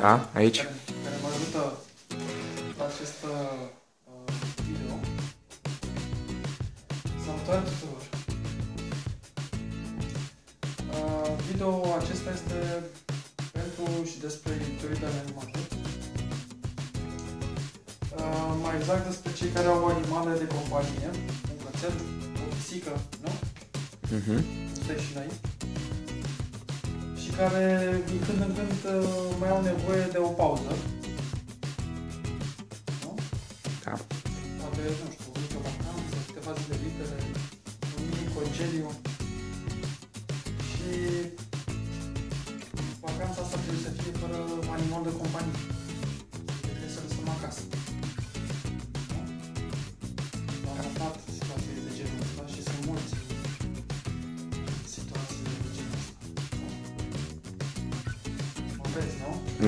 Da, aici. care, care mă ajută la acest uh, video. Salutare tuturor! Uh, video acesta este pentru și despre iubitorii animale. Uh, mai exact despre cei care au animale de companie, un cățel, o pisică, nu? Mhm. Stai și noi. Și care din când în când uh, mai au nevoie de o pauză. Nu? Da. Poate, nu știu, o mică vacanță, câteva zile libere, un mic concediu. Și vacanța asta trebuie să fie fără animal de companie. Trebuie să lăsăm acasă.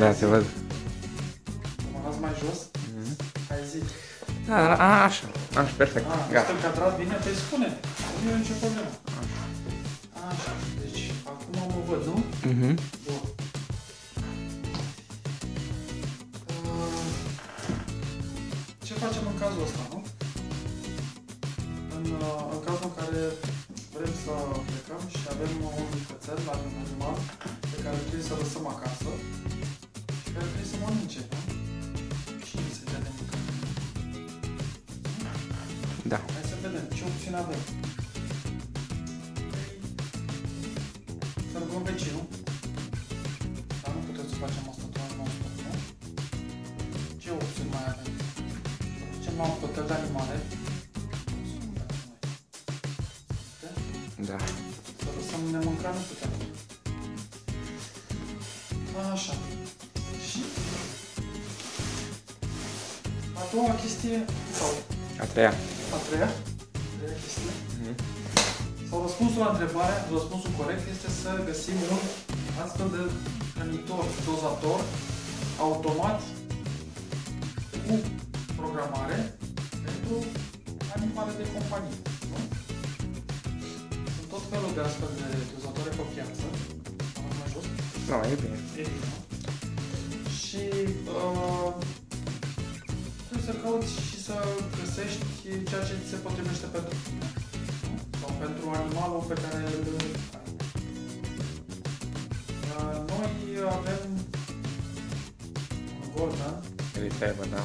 Da, te văd. Mă las mai jos? Mhm. Hai zi. Da, da, a, așa. Așa, perfect. Ah, Gata. este cadrat bine? Păi spune. Nu e nicio problemă. Așa, deci acum mă văd, nu? Mhm. Bun. Uh, Ce facem în cazul ăsta, nu? În, uh, în cazul în care vrem să plecăm și avem un cățel, avem un animal pe care trebuie să lăsăm acasă și care trebuie să mănânce, nu? Și să dea de mâncare. Da. Hai să vedem ce opțiune avem. Să rugăm vecinul. Dar nu putem să facem asta doar non-stop, nu? Ce opțiuni mai avem? Să ducem la un hotel de animale. Să nu putem noi. Putem? Da. Să lăsăm nemâncat nu putem. Așa. Doua chestie, sau A treia. a treia, a treia chestie, Mhm. sau răspunsul la întrebare, răspunsul corect este să găsim un astfel de hrănitor, dozator, automat, cu programare pentru animale de companie. Nu? Sunt tot felul de astfel de dozatoare pe piață. Am mai jos. Nu, e bine. E bine, nu? Și uh, trebuie să cauți și să găsești ceea ce ți se potrivește pentru tine. nu? Sau pentru animalul pe care îl ai. Uh, noi avem un golden, Retriever, da.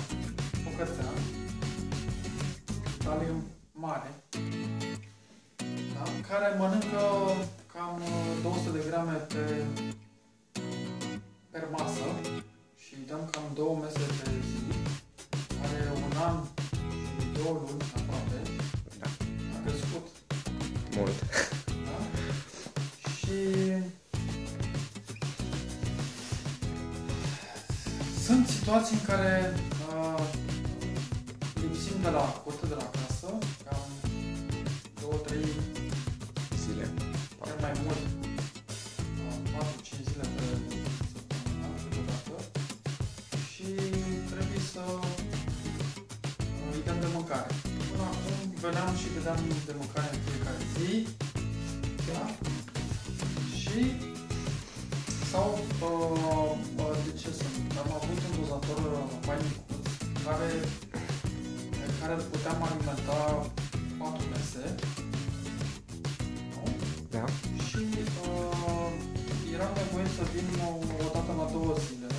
Care îl puteam alimenta 4 mese. Nu? Da. Și uh, era nevoie să vin o, o dată la două zile,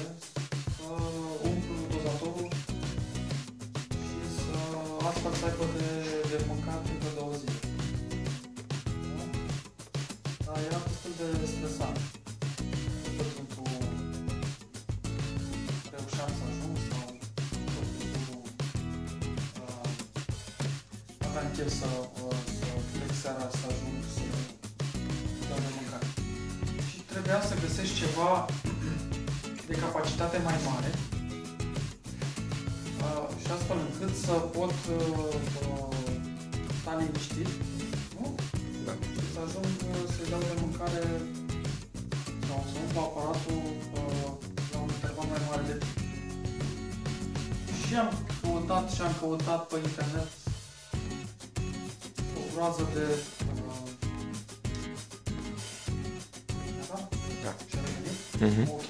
trebuia să găsești ceva de capacitate mai mare uh, și astfel încât să pot uh, uh, sta liniștit, nu? Da. Și să ajung uh, să-i dau de mâncare sau să umplu aparatul uh, la un interval mai mare de timp. Și am căutat și am căutat pe internet o groază de uh, da?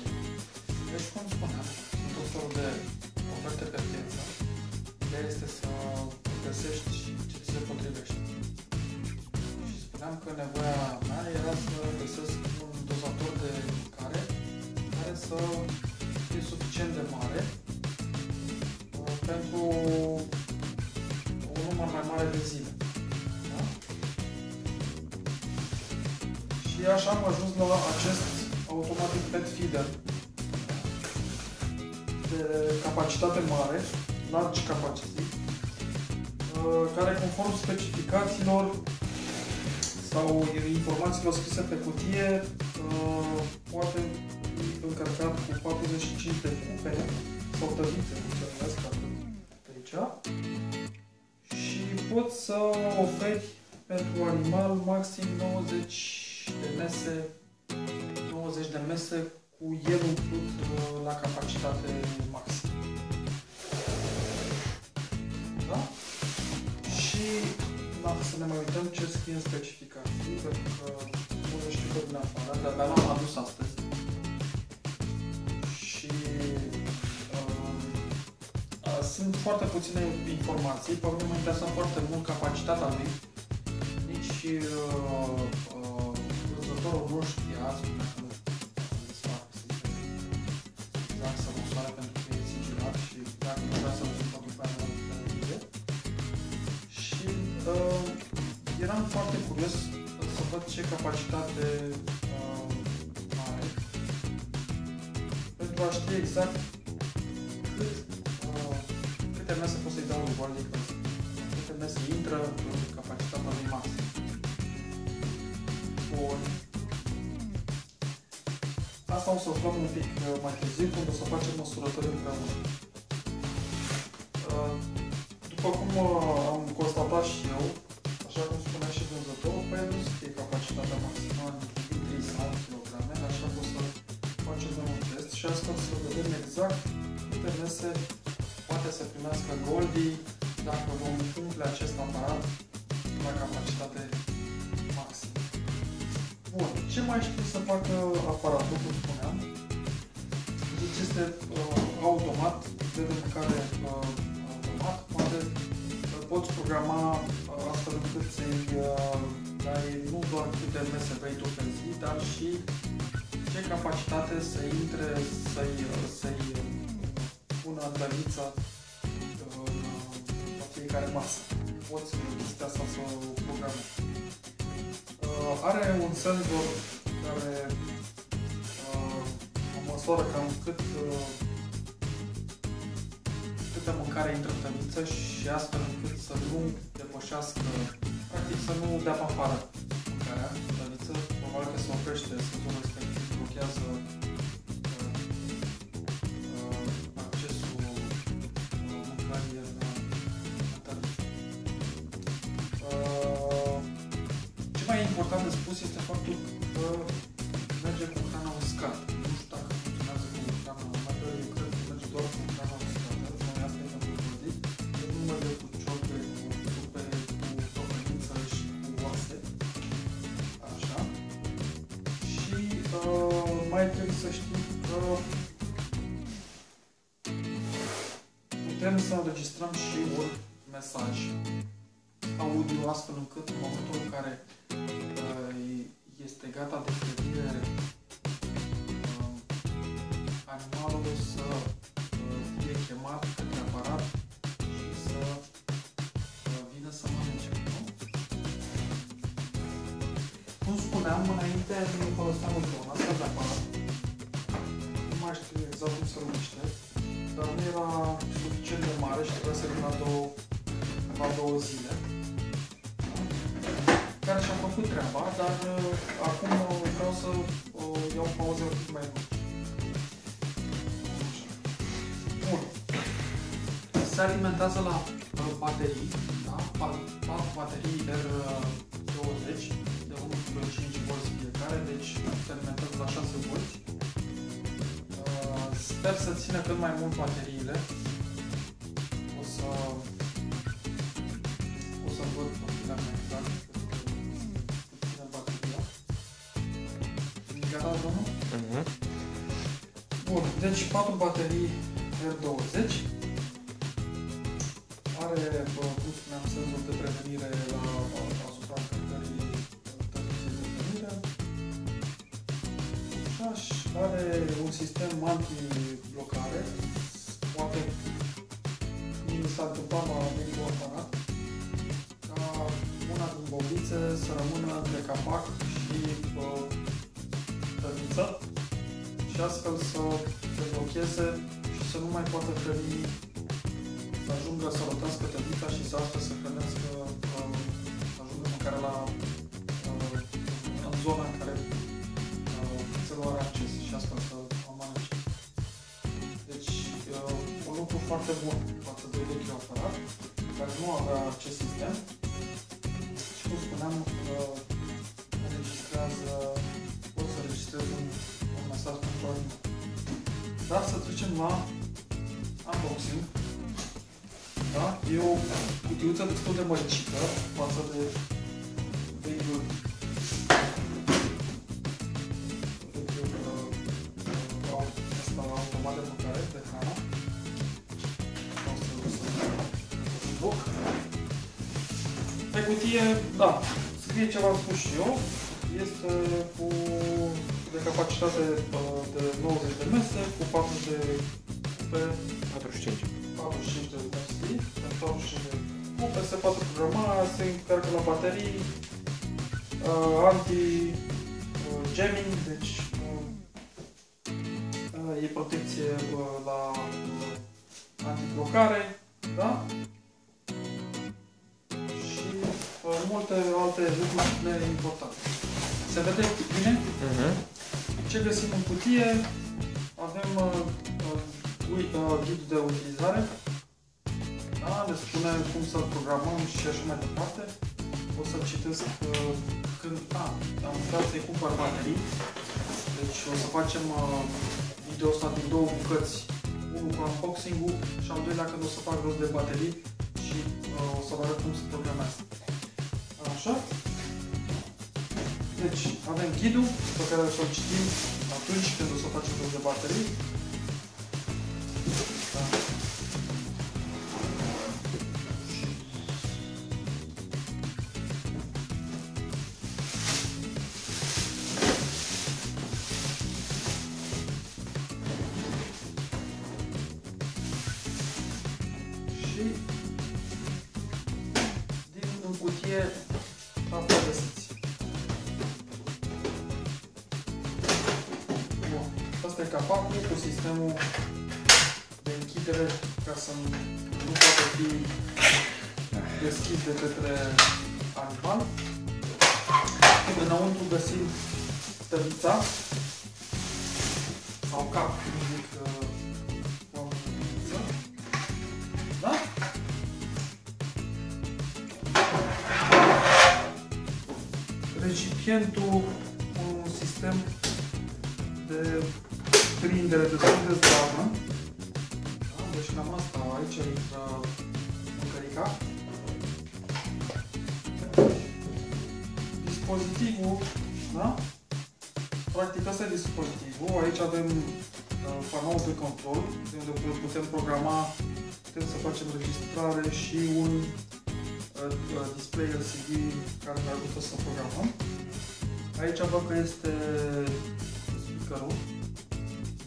Informațiilor scrise pe cutie uh, poate fi încărcat cu 45 de cupe sau tăvițe, cum se numesc atât pe aici. Și poți să oferi pentru animal maxim 90 de mese 90 de mese cu el umplut uh, la capacitate maximă. Da? Și da, să ne mai uităm ce scrie în specificații, pentru că nu le știu pe din afară, dar abia l-am adus astăzi. Și um, uh, sunt foarte puține informații, pe mine mă interesează foarte mult capacitatea lui. Nici uh, uh, vânzătorul nu știa, eram foarte curios să văd ce capacitate uh, are pentru a ști exact cât, uh, câte mese pot să-i dau lui Wally câte mese intră în capacitatea lui maximă. Bun. Asta o să aflăm un pic uh, mai târziu când o să facem măsurători împreună. Uh, După cum uh, am constatat și eu, vânzătorul, pe el nu scrie capacitatea maximă în litri sau kilograme, așa că o să facem un test și astfel să vedem exact câte mese poate să primească Goldie dacă vom umple acest aparat la capacitate maximă. Bun, ce mai știu să facă aparatul, cum spuneam? Deci este uh, automat, de mâncare uh, automat, poate uh, poți programa uh, astfel încât să-i uh, dai nu doar câte mese vrei tu pe zi, dar și ce capacitate să intre, să-i, uh, să-i uh, pună în tălița uh, la fiecare masă. Poți chestia asta să o programezi. Uh, are un senzor care uh, măsoară cam cât uh, câtă mâncare intră în tămiță și astfel încât să nu depășească, practic să nu dea pe afară mâncarea în tămiță. Probabil că se oprește senzorul respectiv, blochează uh, uh, accesul uh, mâncării în, în tămiță. Uh, ce mai e important de spus este faptul că înainte nu foloseam un asta de aparat. Nu mai știu exact cum se numește, dar nu era suficient de mare și trebuia să vin la două, la două zile care și-a făcut treaba, dar uh, acum uh, vreau să uh, iau pauze un pic mai lungi. Bun. Se alimentează la uh, baterii, să țină cât mai mult bateriile. O să o să văd profilarea mai exact. Puțină bateria. Gata, domnul? Mhm. Bun, deci 4 baterii R20. are, bă, cum spuneam, senzor de prevenire la, asupra încărcării tăriței de prevenire. Așa, și are un sistem anti-blocare. Să rămână între capac și uh, tăriță și astfel să se blocheze și să nu mai poată hrăni, să ajungă să rotească tărița și să astfel să hrănească, măricică față de vechiul vechiul uh, uh, ăsta automat de mâncare de hrană. O să o să un loc. Pe cutie, da, scrie ce v-am spus și eu. Este cu de capacitate uh, de 90 de mese, cu 40 de cupe 45. 45 de USB, pentru 45 de cupe, se poate programa, se încarcă la baterii, uh, anti-jamming, deci uh, uh, e protecție uh, la uh, antiblocare, da? Și uh, multe alte lucruri importante. Se vede bine? Mhm. Ce găsim în cutie? Avem uh, uh, ui- uh, ghid de utilizare. Da? Ne spune cum să programăm și așa mai departe. O să citesc uh, când... A, am uitat să-i cumpăr baterii. Deci o să facem uh, video ăsta din două bucăți. Unul cu unboxing-ul și al doilea când o să fac rost de baterii și uh, o să vă arăt cum se programează. Așa. Deci, avem ghidul pe care o să-l citim atunci când o să facem rost de baterii.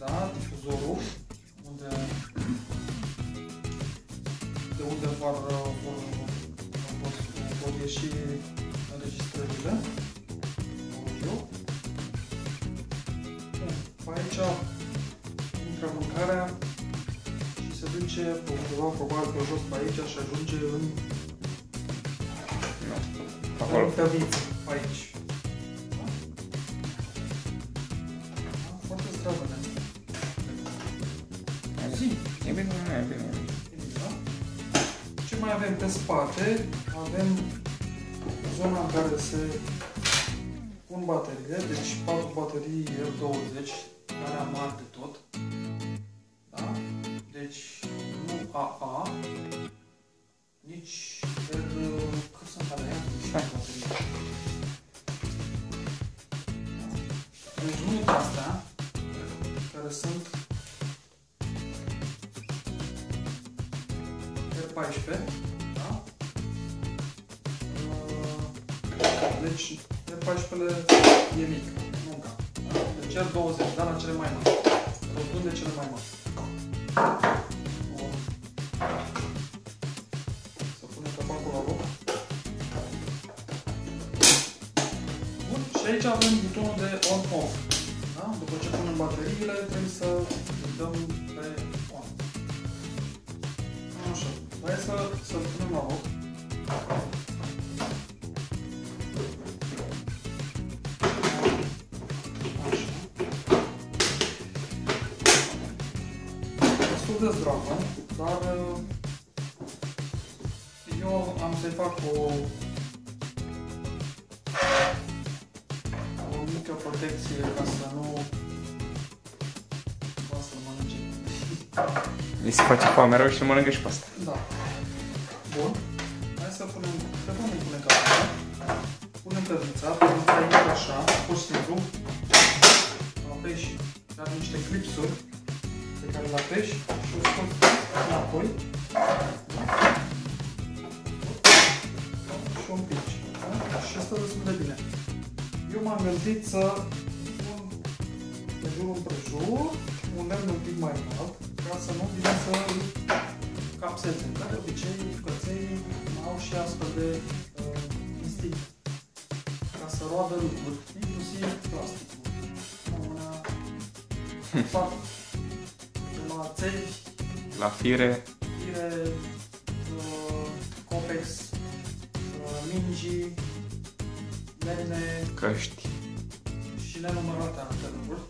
Da, difuzorul, unde de unde vor, vor, vor, vor ieși înregistrările audio. Bun, pe aici intră mâncarea și se duce pe undeva, probabil pe jos pe aici și ajunge în Nu. Acolo. în tăviță, pe aici. Spate? Avem zona în care se pun bateriile, deci 4 baterii R20, Îi se face foame rău și îl mănâncă și pe asta. Da. Bun. Hai să punem, pe cum punem capul? Punem pernița, pernița intră așa, pur și simplu. Apeși, are niște clipsuri pe care le apeși și o scoți înapoi. Și o împici. Da? Și asta destul de bine. Eu m-am gândit să pun de jur împrejur un lemn un pic mai înalt ca să nu vină să capseze, în care obicei căței au și astfel de uh, instinct ca să roadă lucruri, inclusiv plasticul. Una, fac de la țevi, La fire, fire, uh, copex, uh, mingi, lemne căști. și nenumărate alte lucruri.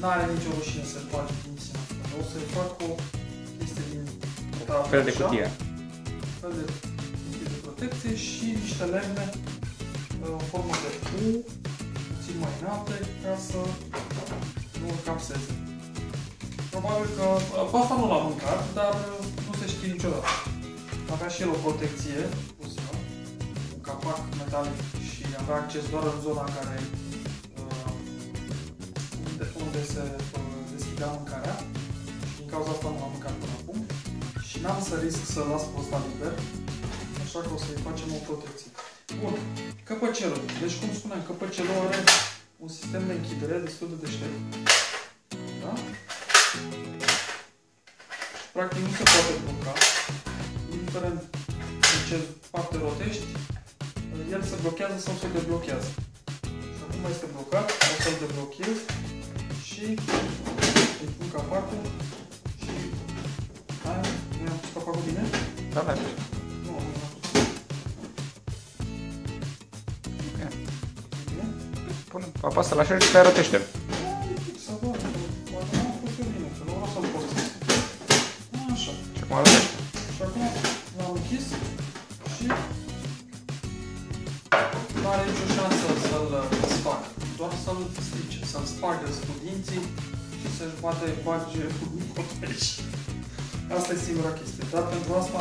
N-are nicio rușine să Fel de așa. cutie. fel de cutie de protecție și niște lemne uh, în formă de U, puțin mai înalte, ca să nu îl capseze. Probabil că uh, pe asta nu l-am mâncat, dar uh, nu se știe niciodată. Avea și el o protecție pusă, un capac metalic și avea acces doar în zona în care uh, unde, unde se uh, deschidea mâncarea și din cauza asta nu l-am mâncat până acum și n-am să risc să las pe ăsta liber, așa că o să-i facem o protecție. Bun, căpăcelul. Deci, cum spuneam, căpăcelul are un sistem de închidere destul de deștept. Da? Practic nu se poate bloca, indiferent în ce parte rotești, el se blochează sau se deblochează. Și acum este blocat, o să-l deblochez și îi pun capacul și Hai, mi-am pus capacul bine? Da, da. Nu, nu am pus. Ok. Bine? Pune, apasă la share și pe rotește Hai, Să văd, poate nu am pus eu bine, că nu vreau să-l forțez. Așa. Și acum rotește. Și acum l-am închis și nu are nicio șansă să-l desfac, doar să-l strice, să-l spargă cu dinții și să-și bate bage cu cotești. Dar pentru asta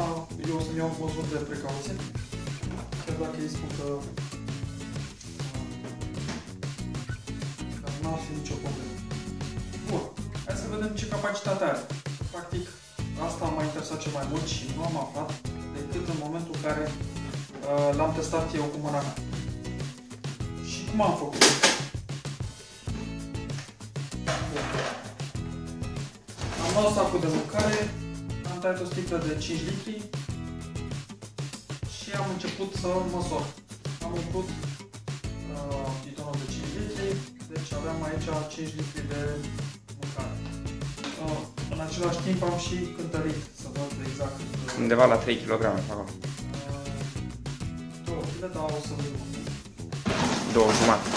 eu o să-mi iau măsuri de precauție, chiar dacă îi spun că că nu ar fi nicio problemă. Bun, hai să vedem ce capacitate are. Practic, asta m-a interesat cel mai mult și nu am aflat decât în momentul în care uh, l-am testat eu cu mâna mea. Și cum am făcut? Bun. Am luat sacul de mâncare, am tăiat o sticlă de 5 litri și am început să măsor. Am umplut uh, bidonul de 5 litri, deci aveam aici 5 litri de mâncare. Uh, în același timp am și cântărit să văd exact uh, Undeva la 3 kg acolo. două kg, dar o să vedem. Două jumate.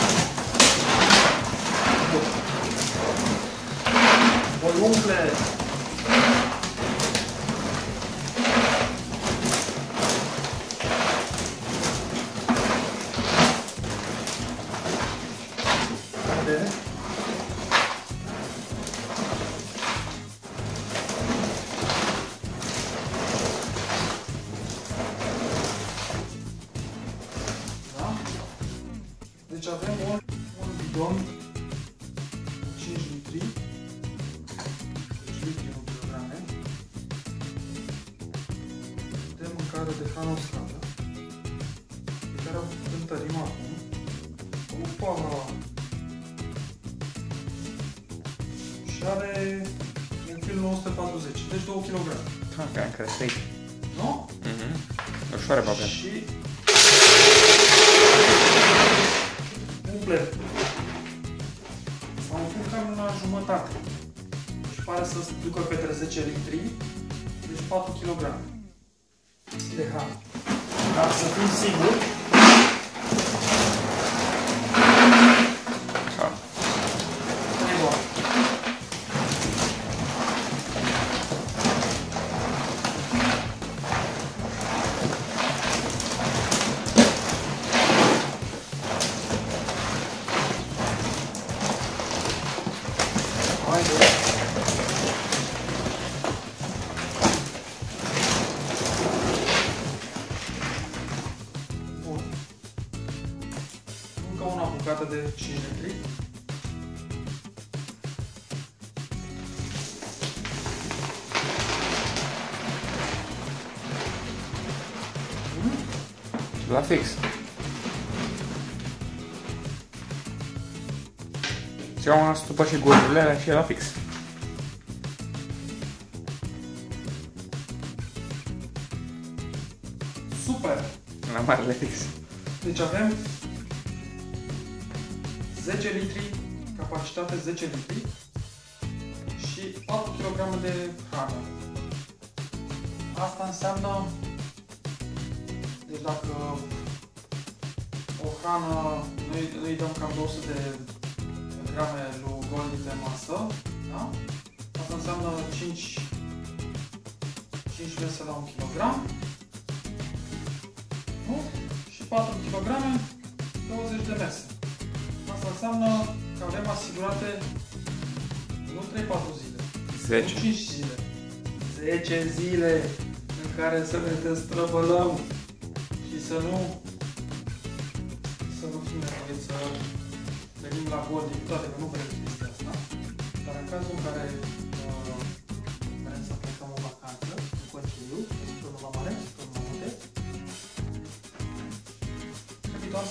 Voi umple! De mâncare de hrană uscată, pe care am cântărit cântărim acum. Opa! Și are un fil 940, deci 2 kg. Ah, că am crezut. Nu? Mhm. Ușoară, Babel. Și umple. S-a umplut cam la jumătate. Și pare să se ducă către 10 litri, deci 4 kg 15 segundos. Și iau una stupă și gurile alea și e la fix. Super! La marele fix. Deci avem 10 litri, capacitate 10 litri și 4 kg de hrană. Asta înseamnă, deci dacă o hrană, noi îi dăm cam 200 de 24 kg, 20 de mese. Asta înseamnă că avem asigurate nu 3-4 zile, 10. 5 zile. 10 zile în care să ne destrăbălăm și să nu să nu fim nevoiți să venim la bol din toate că nu prea asta, dar în cazul în care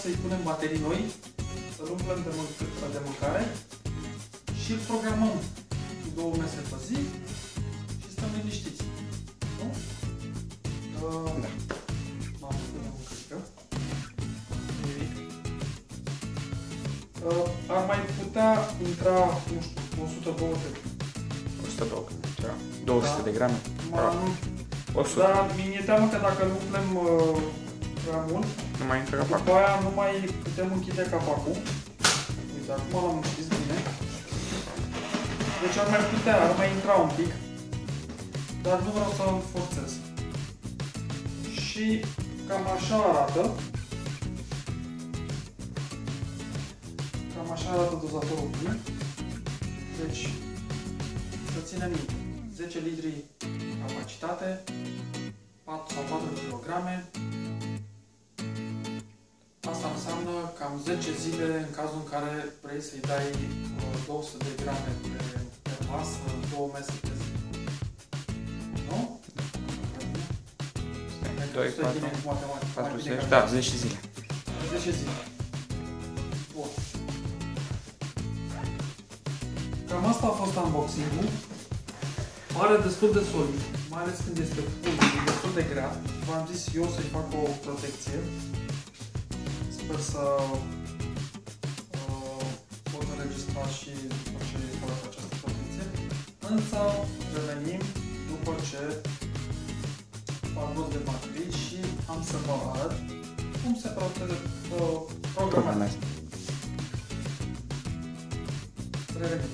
să-i punem baterii noi, să-l umplem de, mânc- de mâncare și îl programăm cu două mese pe zi și stăm liniștiți. Nu? Uh, Da. Mamă, cât de mâncărică. Nimic. Uh, ar mai putea intra, nu știu, 102 de 102. Ceva. 200 Da. de grame. Ma, nu, 100. dar mi-e teamă că dacă îl umplem uh, prea mult, Nu mai intră capac. după aia nu mai putem închide capacul. Uite, acum l-am închis bine. Deci ar mai putea, ar mai intra un pic, dar nu vreau să-l forțez. Și cam așa arată. Cam așa arată dozatorul bun. Deci, să ținem minte, 10 litri capacitate, 4 sau 4 kg, Asta înseamnă cam 10 zile în cazul în care vrei să-i dai uh, 200 de grame pe, pe masă, două mese pe zi. Nu? 2, Stai 4, bine cu matematica, mai bine 40, ca da, mine. 10 zile. 10 zile. Bun. Cam asta a fost unboxing-ul. Pare destul de solid, mai ales când este full, e destul de grea. V-am zis eu să-i fac o protecție. Sper să uh, pot înregistra și după ce fac această protecție. Însă revenim după ce fac rost de baterii și am să vă arăt cum se prote- uh, programează. Programează. Revenim.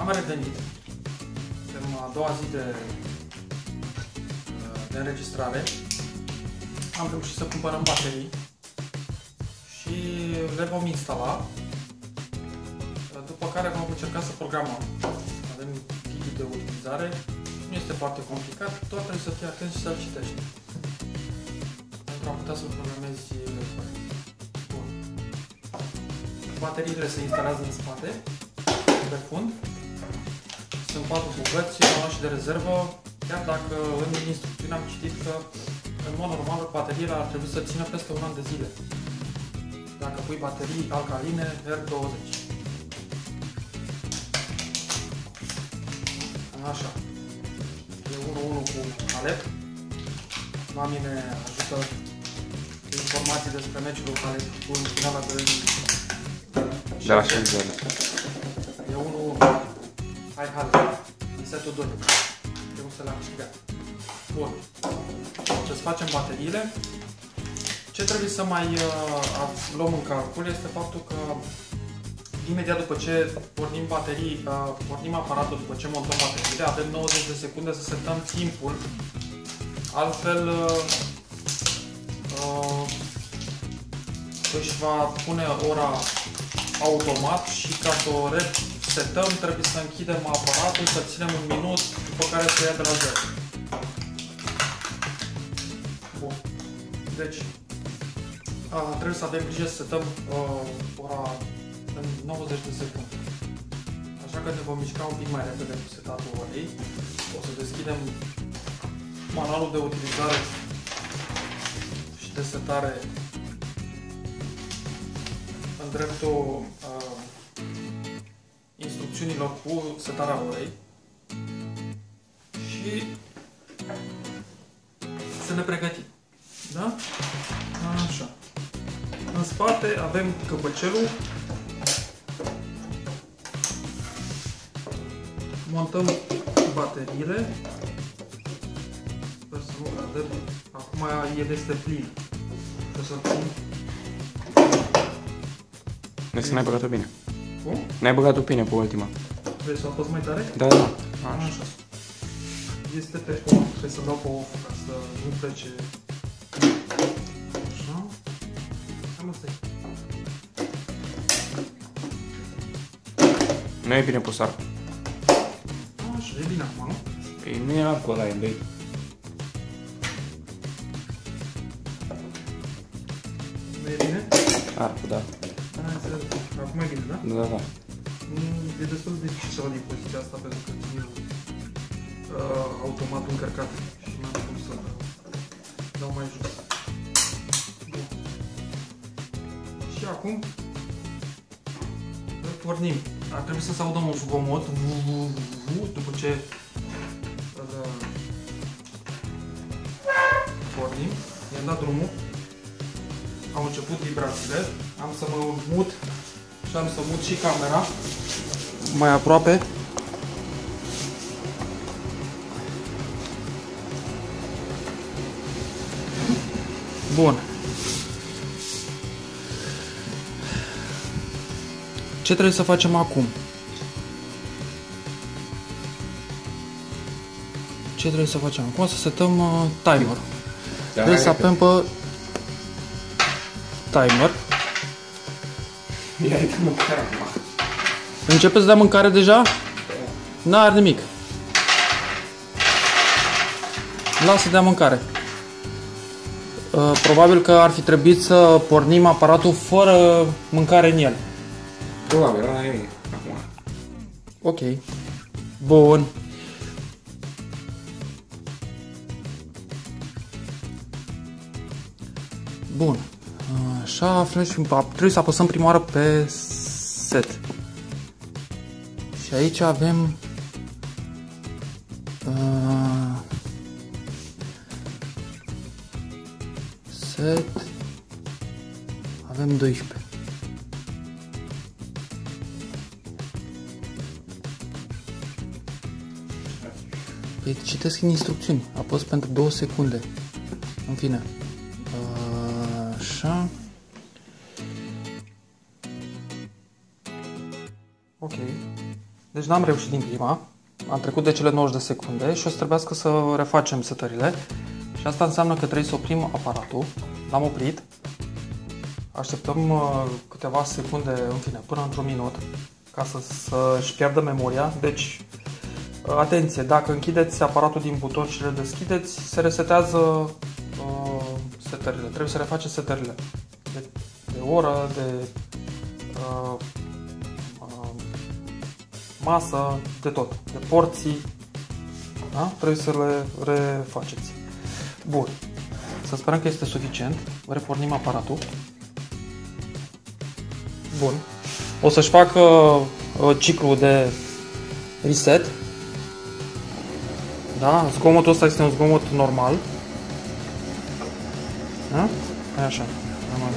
Am revenit. Suntem a doua zi de, de înregistrare. Am reușit să cumpărăm baterii și le vom instala. După care vom încerca să programăm. Avem ghidul de utilizare. Nu este foarte complicat, doar trebuie să fii atent și să-l citești. Pentru a putea să programezi corect. Bun. Bateriile se instalează în spate, pe fund. Sunt patru bucăți, am luat și de rezervă, chiar dacă în instrucțiune am citit că în mod normal, bateriile ar trebui să țină peste un an de zile. Dacă pui baterii alcaline R20. Așa. E 1-1 cu Alep. La mine ajută informații despre meciul care cu finala de De la Shenzhen. E 1-1. Hai, hai. În setul 2. Trebuie să le-am câștigat. Bun. Ce-ți facem bateriile. Ce trebuie să mai uh, luăm în calcul este faptul că imediat după ce pornim baterii, uh, pornim aparatul după ce montăm bateriile, avem 90 de secunde să setăm timpul. Altfel uh, uh, își va pune ora automat și ca să o resetăm trebuie să închidem aparatul, să ținem un minut, după care să ia de la 0. Deci, a, trebuie să avem grijă să setăm uh, ora în 90 de secunde. Așa că ne vom mișca un pic mai repede cu setatul orei. O să deschidem manualul de utilizare și de setare în dreptul uh, instrucțiunilor cu setarea orei spate avem căpăcelul. Montăm bateriile. Sper să nu cadă. Acum el este plin. Trebuie să-l țin. Deci să n-ai băgat-o bine. Cum? N-ai băgat-o bine pe ultima. Vrei să o apăs mai tare? Da, da. Așa. Așa. Este pe off. Trebuie să dau pe off ca să nu plece. Nu e bine pus arcul. Așa, e bine acum, nu? Păi nu e arcul ăla, e de Nu e bine? arcul, da. Am înțeles. Acum e bine, da? Da, da, da. Mm, E destul de dificil din poziția asta pentru că ține uh, automatul încărcat și nu am cum să dau mai jos. Bun. Și acum îl pornim. Ar trebui să se audă un zgomot vu, vu, vu, după ce îl uh, pornim. I-am dat drumul. Au început vibrațiile. Am să mă mut și am să mut și camera mai aproape. Bun. Ce trebuie să facem acum? Ce trebuie să facem acum? Să setăm uh, timer. Da, trebuie să hai, apem pe timer. Ia uite mâncarea acum. Începe să dea mâncare deja? N-are nimic. Lasă dea mâncare. Uh, Probabil că ar fi trebuit să pornim aparatul fără mâncare în el. Probabil, ăla e acum. Ok. Bun. Bun. Așa, flash, trebuie să apăsăm prima oară pe set. Și aici avem uh, set avem 12. Păi citesc în instrucțiuni. Apăs pentru 2 secunde. În fine. Așa. Ok. Deci n-am reușit din prima. Am trecut de cele 90 de secunde și o să trebuiască să refacem setările. Și asta înseamnă că trebuie să oprim aparatul. L-am oprit. Așteptăm uh, câteva secunde, în fine, până într-un minut, ca să, să-și piardă memoria. Deci, uh, atenție, dacă închideți aparatul din buton și le deschideți, se resetează uh, setările. Trebuie să refaceți setările. De, de oră, de uh, uh, masă, de tot. De porții. Da? Trebuie să le refaceți. Bun. Să sperăm că este suficient. Repornim aparatul. Bun. O să-și facă uh, ciclul de reset. Da? Zgomotul ăsta este un zgomot normal. Da? Așa. Normal.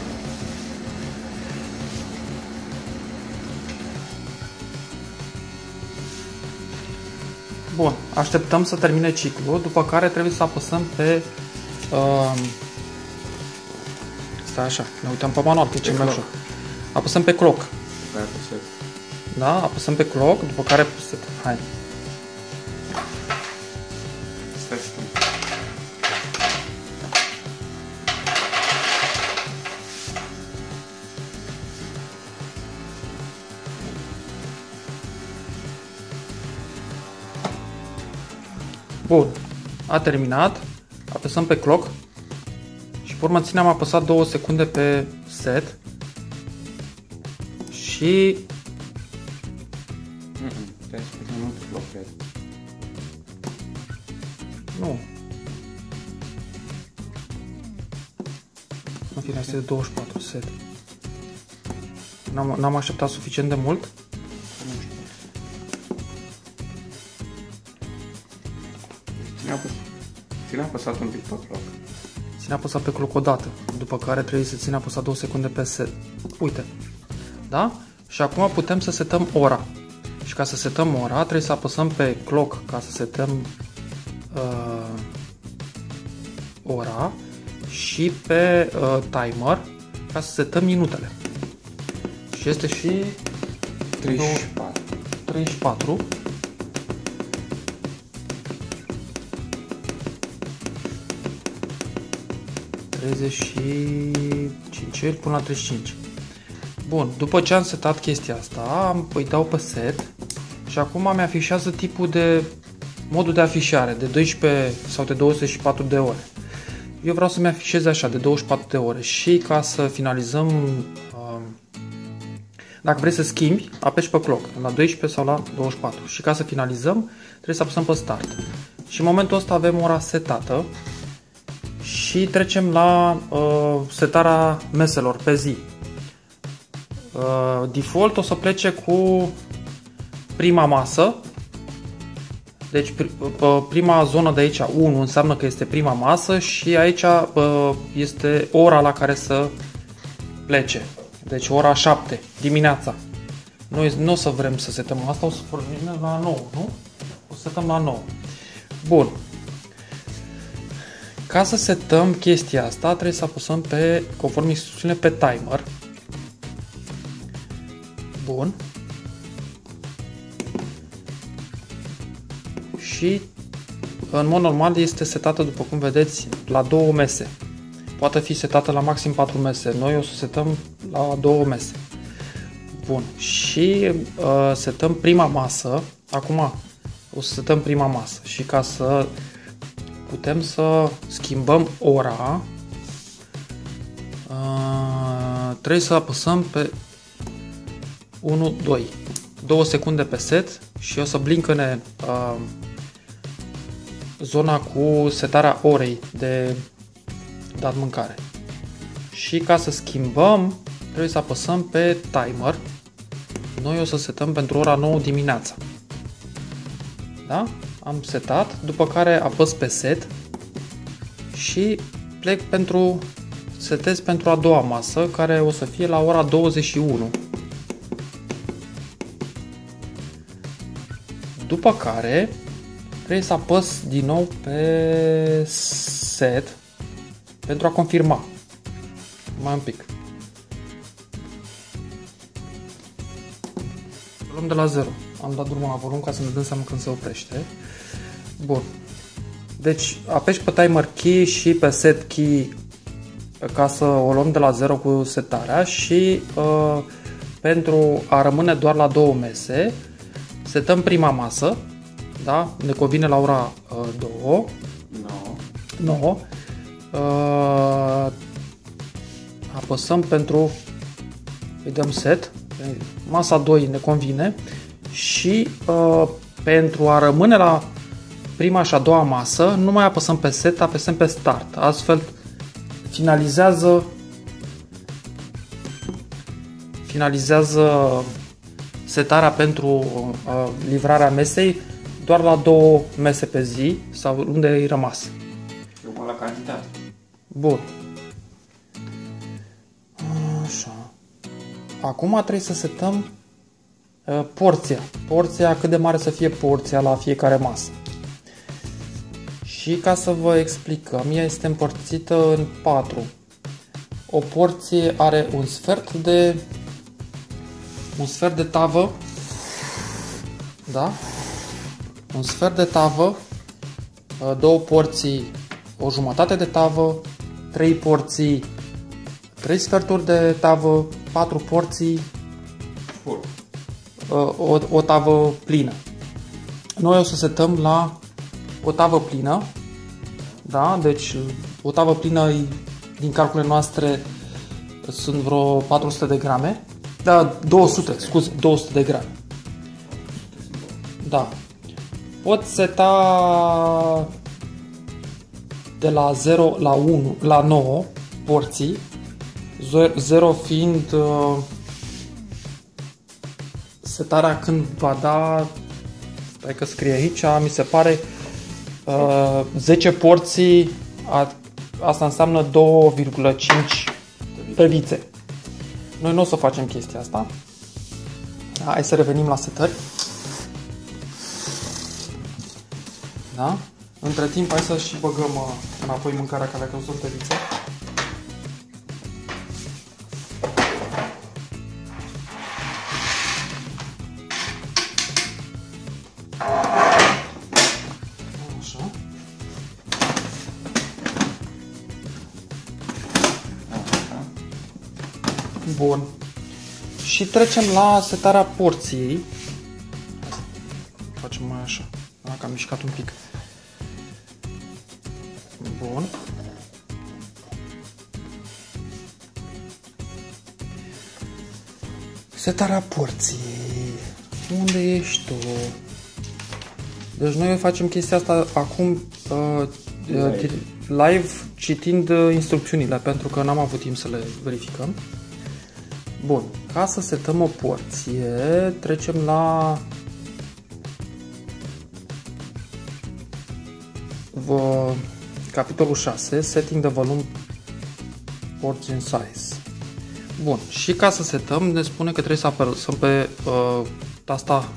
Bun, așteptăm să termine ciclul, după care trebuie să apăsăm pe... Uh, stai așa, ne uităm pe manual, că e cel mai ușor. Apăsăm pe clock. Pe apăsat. Da? Apăsăm pe clock, după care pe set. Hai. Bun. A terminat. Apăsăm pe clock. Și pe urmă ținem apăsat 2 secunde pe set. Și Mm-mm, Stai să mai mult loc, cred. Nu. În fine, este de 24 set. N-am, n-am așteptat suficient de mult. Apăsat un pic pe loc. Ține apăsat pe clock o dată, după care trebuie să ține apăsat 2 secunde pe set. Uite. Da? Și acum putem să setăm ora. Și ca să setăm ora, trebuie să apăsăm pe clock ca să setăm uh, ora și pe uh, timer ca să setăm minutele. Și este și 34. 34. Treizeci și cinci până la 35. Bun, după ce am setat chestia asta, am- îi dau pe set și acum mi afișează tipul de modul de afișare de 12 sau de 24 de ore. Eu vreau să-mi afișeze așa de 24 de ore și ca să finalizăm um, dacă vrei să schimbi, apeși pe clock, la 12 sau la 24. Și ca să finalizăm, trebuie să apăsăm pe start. Și în momentul ăsta avem ora setată și trecem la uh, setarea meselor pe zi. Uh, default o să plece cu prima masă. Deci pri- uh, prima zonă de aici, 1, înseamnă că este prima masă și aici uh, este ora la care să plece. Deci ora 7 dimineața. Noi nu o să vrem să setăm asta, o să pornim la 9, nu? O să setăm la 9. Bun. Ca să setăm chestia asta, trebuie să apăsăm pe, conform instrucțiunile, pe timer. Bun. Și în mod normal este setată, după cum vedeți, la două mese. Poate fi setată la maxim 4 mese. Noi o să setăm la două mese. Bun. Și uh, setăm prima masă. Acum o să setăm prima masă. Și ca să putem să schimbăm ora, uh, trebuie să apăsăm pe 1, 2. 2 secunde pe set și o să blincăne uh, zona cu setarea orei de dat mâncare. Și ca să schimbăm, trebuie să apăsăm pe timer. Noi o să setăm pentru ora 9 dimineața. Da? Am setat, după care apăs pe set și plec pentru setez pentru a doua masă, care o să fie la ora 21. După care trebuie să apăs din nou pe set pentru a confirma. Mai un pic. O luăm de la 0. Am dat drumul la volum ca să ne dăm seama când se oprește. Bun. Deci apeși pe timer key și pe set key ca să o luăm de la 0 cu setarea și uh, pentru a rămâne doar la două mese, setăm prima masă, da? Ne convine la ora uh, 2, No. 9. Uh, apăsăm pentru îi dăm set. Masa 2 ne convine și uh, pentru a rămâne la prima și a doua masă, nu mai apăsăm pe set, apăsăm pe start. Astfel finalizează finalizează setarea pentru uh, livrarea mesei doar la două mese pe zi sau unde ai rămas. Eu la cantitate. Bun. Așa. Acum trebuie să setăm uh, porția. Porția, cât de mare să fie porția la fiecare masă. Și ca să vă explicăm, ea este împărțită în patru. O porție are un sfert de un sfert de tavă, da? Un sfert de tavă, două porții, o jumătate de tavă, trei porții, trei sferturi de tavă, patru porții, Full. o, o tavă plină. Noi o să setăm la o tavă plină, da? Deci o tavă plină din calculele noastre sunt vreo 400 de grame. Da, 200, scuze, 200 de grame. Da. Pot seta de la 0 la 1, la 9 porții, 0 fiind uh, setarea când va da, stai că scrie aici, mi se pare uh, 10 porții, a, asta înseamnă 2,5 tăvițe. Noi nu o să facem chestia asta. Hai să revenim la setări. Da? Între timp, hai să și băgăm uh, înapoi mâncarea care a căzut în tăviță. Și trecem la setarea porției. Facem mai așa. Da, că am mișcat un pic. Bun. Setarea porției. Unde ești tu? Deci noi facem chestia asta acum uh, live. live citind uh, instrucțiunile pentru că n-am avut timp să le verificăm. Bun, ca să setăm o porție, trecem la vă, capitolul 6, Setting the Volume Portion Size. Bun, și ca să setăm, ne spune că trebuie să apăsăm pe uh, tasta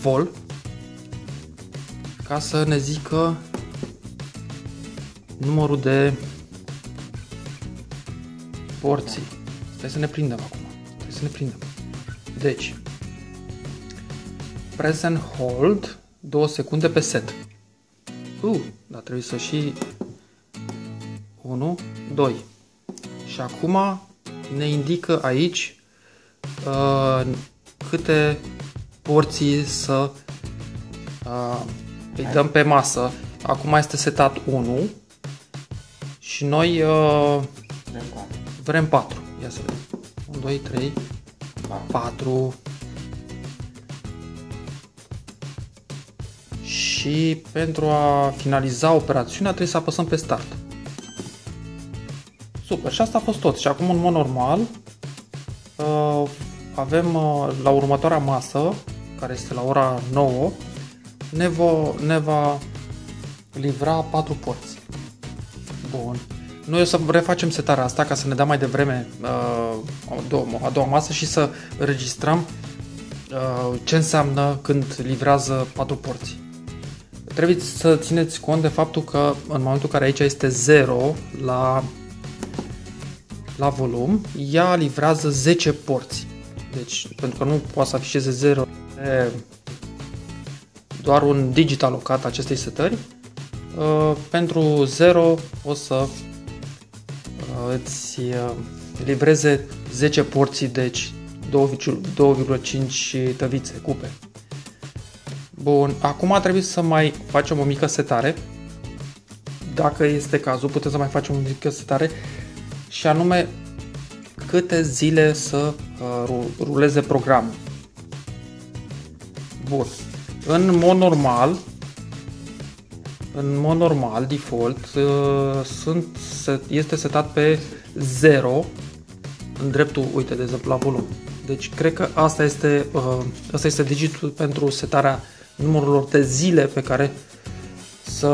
Vol ca să ne zică numărul de porții. Stai să ne prindem acum. Stai să ne prindem. Deci, press and hold 2 secunde pe set. Uh, dar trebuie să și 1, 2. Și acum ne indică aici uh, câte porții să uh, îi dăm pe masă. Acum este setat 1 și noi uh, vrem 4. Ia să vedem. 1, 2, 3, 4. Și pentru a finaliza operațiunea trebuie să apăsăm pe start. Super, și asta a fost tot. Și acum în mod normal uh, avem uh, la următoarea masă, care este la ora 9, ne va, ne va livra 4 porți. Bun. Noi o să refacem setarea asta ca să ne dea mai devreme uh, a, doua, a doua masă și să registrăm uh, ce înseamnă când livrează 4 porții. Trebuie să țineți cont de faptul că în momentul în care aici este 0 la, la volum, ea livrează 10 porții. Deci, pentru că nu poate să afișeze 0 e doar un digit alocat acestei setări, uh, pentru 0 o să uh, îți uh, livreze 10 porții, deci 2,5 tăvițe, cupe. Bun, acum trebuie să mai facem o mică setare. Dacă este cazul, putem să mai facem o mică setare și anume câte zile să uh, ruleze programul. Bun. În mod normal, în mod normal, default, uh, sunt, este setat pe 0 în dreptul, uite, de exemplu, la volum. Deci, cred că asta este, uh, asta este digitul pentru setarea numărurilor de zile pe care să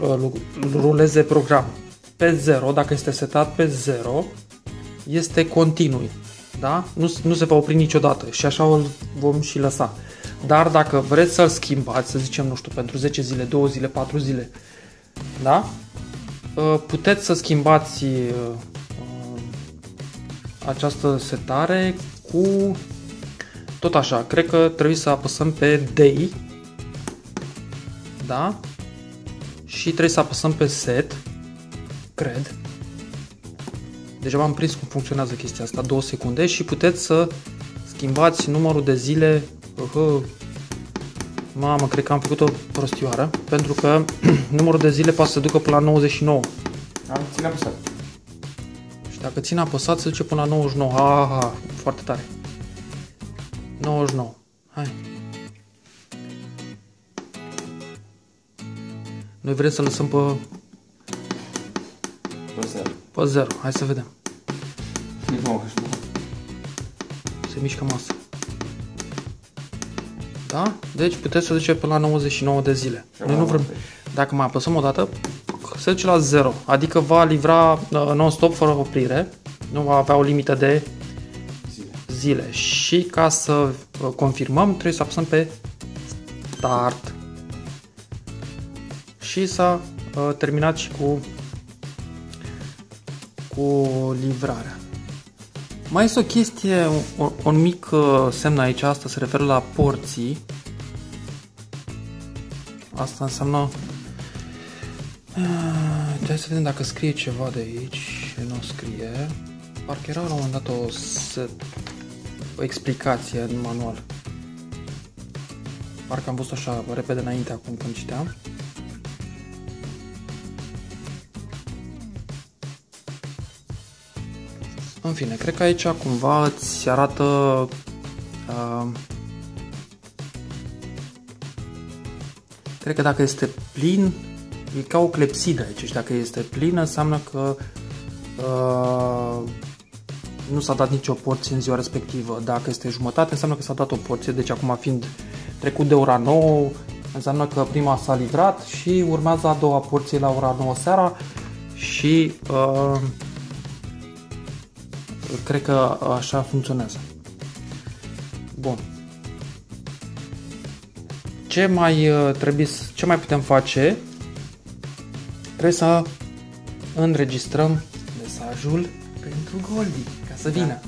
uh, ruleze program. Pe 0, dacă este setat pe 0, este continuu. Da? Nu, nu se va opri niciodată și așa o vom și lăsa. Dar dacă vreți să-l schimbați, să zicem, nu știu, pentru 10 zile, 2 zile, 4 zile, da? Uh, puteți să schimbați uh, această setare cu tot așa, cred că trebuie să apăsăm pe Day da? Și trebuie să apăsăm pe Set cred. Deja m-am prins cum funcționează chestia asta, două secunde și puteți să schimbați numărul de zile. Uh, Mamă, cred că am făcut o prostioară pentru că numărul de zile poate să ducă până la 99 Am ține apăsat. Și dacă ține apăsat se duce până la 99 ha, ha, ha, foarte tare. 99 Hai. Noi vrem să lăsăm pe Pe 0 Pe 0, hai să vedem. Nici mă Se mișcă masa. Da? Deci puteți să duce până la 99 de zile. Noi nu vrem. Dacă mai apăsăm o dată se duce la 0 Adică va livra uh, non-stop fără oprire Nu va avea o limită de zile. zile Și ca să uh, confirmăm trebuie să apăsăm pe Start și s-a uh, terminat și cu, cu livrarea. Mai este o chestie, un, un mic uh, semn aici, asta se referă la porții. Asta înseamnă... Uh, hai să vedem dacă scrie ceva de aici. Nu scrie. Parcă era la un moment dat o, o explicație în manual. Parcă am văzut așa repede înainte acum când citeam. În fine, cred că aici cumva îți arată uh, Cred că dacă este plin, e ca o clepsidă aici și dacă este plin înseamnă că uh, nu s-a dat nicio porție în ziua respectivă. Dacă este jumătate înseamnă că s-a dat o porție, deci acum fiind trecut de ora 9 înseamnă că prima s-a livrat și urmează a doua porție la ora 9 seara și uh, cred că așa funcționează. Bun. Ce mai uh, trebuie, ce mai putem face? Trebuie să înregistrăm mesajul pentru Goldie, ca să vină. Da.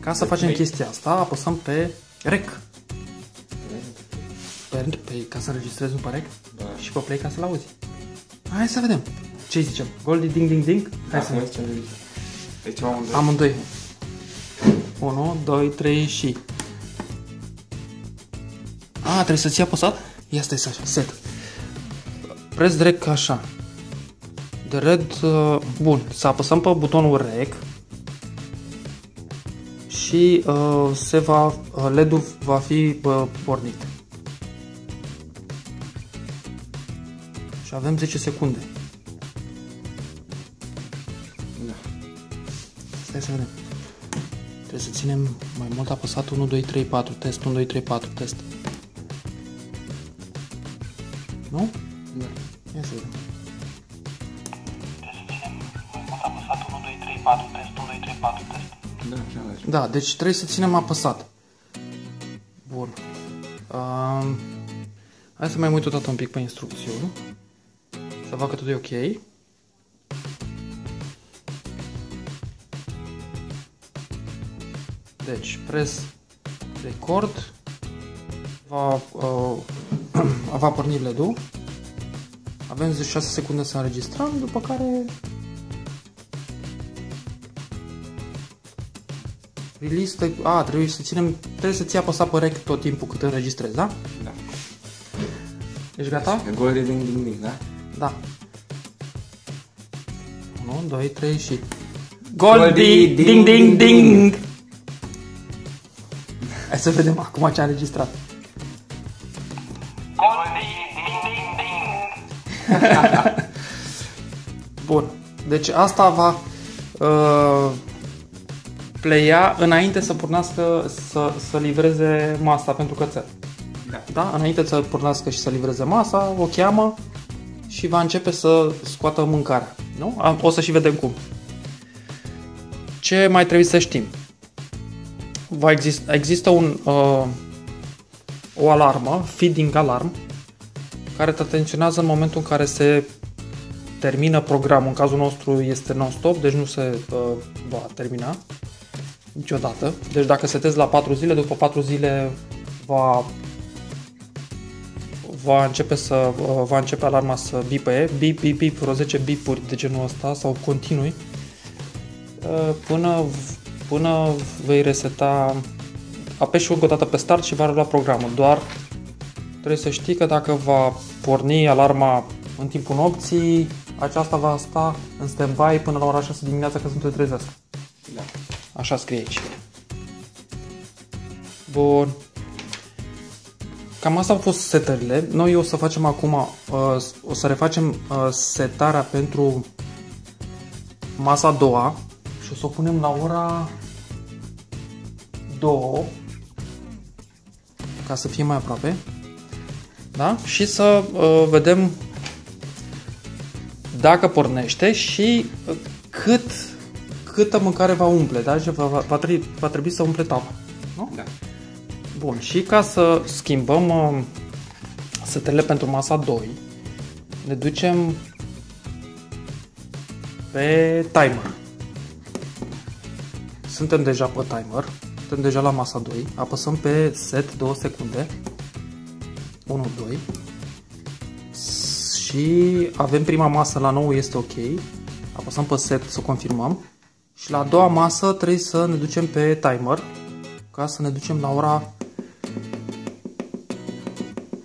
Ca să facem chestia asta, apăsăm pe rec. Pe, pe, ca să înregistrezi un pe rec Da. și pe play ca să-l auzi. Hai să vedem. Ce zicem? Goldie ding ding ding? Hai Da, să cum vedem. zicem de Deci amândoi. Amândoi. 1, 2, 3 și... A, trebuie să ții apăsat? Ia stai să așa, set. Press rec așa. De red, uh, bun, să apăsăm pe butonul rec și uh, se va, uh, LED-ul va fi uh, pornit. Și avem 10 secunde. Da. Stai să vedem. Trebuie să ținem mai mult apăsat 1, 2, 3, 4, test, 1, 2, 3, 4, test. Nu? Da, așa merge. Da, deci trebuie să ținem apăsat. Bun. Um, hai să mai mă uit o dată un pic pe instrucțiuni. Să facă totul e ok. Deci, press record. Va, uh, va porni LED-ul. Avem 6 secunde să înregistrăm, după care Release, te- a, trebuie să ținem, trebuie să ții apăsat pe rec tot timpul cât înregistrezi, da? Da. Ești gata? Gol de ding ding ding, da? Da. 1, 2, 3 și... Goldie, Goldie, ding, ding, ding! Hai să vedem acum ce a înregistrat. Bun. Deci asta va uh, playa înainte să pornească să, să livreze masa pentru cățel. Da. Da? Înainte să pornească și să livreze masa, o cheamă și va începe să scoată mâncarea. Nu? Am- O să și vedem cum. Ce mai trebuie să știm? Va exist, există un, uh, o alarmă, feeding alarm, care te atenționează în momentul în care se termină programul. În cazul nostru este non-stop, deci nu se uh, va termina niciodată. Deci dacă setezi la 4 zile, după 4 zile va va începe să uh, va începe alarma să bipăie, bip, bip, bip, vreo 10 bipuri de genul ăsta sau continui uh, până, până vei reseta apeși încă o dată pe start și va rula programul. Doar trebuie să știi că dacă va porni alarma în timpul nopții, aceasta va sta în stand-by până la ora 6 dimineața când se trezesc. Da. Așa scrie aici. Bun. Cam asta au fost setările. Noi o să facem acum, uh, o să refacem uh, setarea pentru masa a doua și o să o punem la ora 2 ca să fie mai aproape. Da? Și să uh, vedem dacă pornește și uh, cât câtă mâncare va umple, da? Și va, va, va, trebui, va trebui să umple tava. Nu? Da. Bun, și ca să schimbăm uh, setele pentru masa 2, ne ducem pe timer. Suntem deja pe timer, suntem deja la masa 2, apăsăm pe set 2 secunde, 1, 2, și avem prima masă la 9, este ok, apăsăm pe set să confirmăm, și la a doua masă trebuie să ne ducem pe timer ca să ne ducem la ora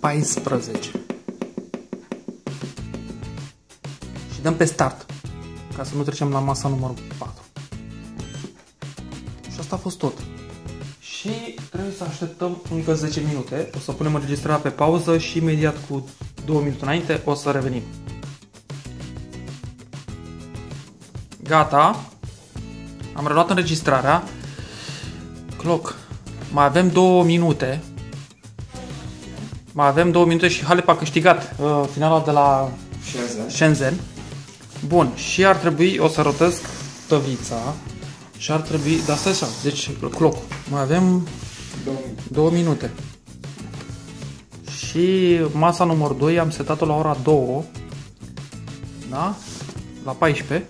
14. Și dăm pe start ca să nu trecem la masa numărul 4. Și asta a fost tot. Și trebuie să așteptăm încă 10 minute. O să punem înregistrarea pe pauză și imediat cu 2 minute înainte o să revenim. Gata. Am reluat înregistrarea. Cloc. Mai avem două minute. Mai avem două minute și Halep a câștigat uh, finala de la Shenzhen. Shenzhen. Bun, și ar trebui, o să rotesc tăvița și ar trebui, da, stai așa, deci cloc. Mai avem Două minute. două minute. Și masa numărul 2 am setat-o la ora 2. Da? La 14.